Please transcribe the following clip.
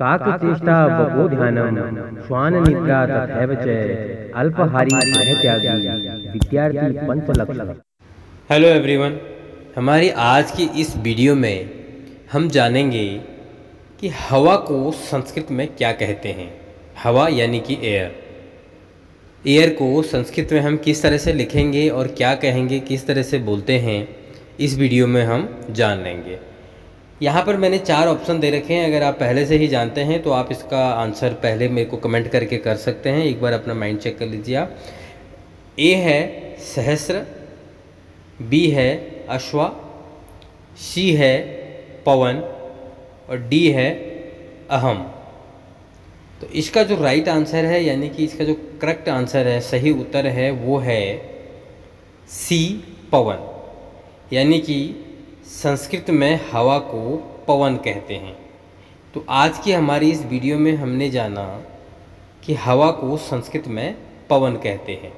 काकचेष्टा बको ध्यानम श्वान निद्रा तथैव च अल्पहारी त्यागी विद्यार्थी पंचलक्ष हेलो एवरीवन हमारी आज की इस वीडियो में हम जानेंगे कि हवा को संस्कृत में क्या कहते हैं। हवा यानी कि एयर एयर को संस्कृत में हम किस तरह से लिखेंगे और क्या कहेंगे, किस तरह से बोलते हैं, इस वीडियो में हम जान लेंगे। यहाँ पर मैंने चार ऑप्शन दे रखे हैं, अगर आप पहले से ही जानते हैं तो आप इसका आंसर पहले मेरे को कमेंट करके कर सकते हैं। एक बार अपना माइंड चेक कर लीजिए आप। ए है सहस्र बी है अश्वा सी है पवन, और डी है अहम। तो इसका जो राइट आंसर है, यानी कि इसका जो करेक्ट आंसर है, सही उत्तर है, वो है सी पवन। यानी कि संस्कृत में हवा को पवन कहते हैं। तो आज की हमारी इस वीडियो में हमने जाना कि हवा को संस्कृत में पवन कहते हैं।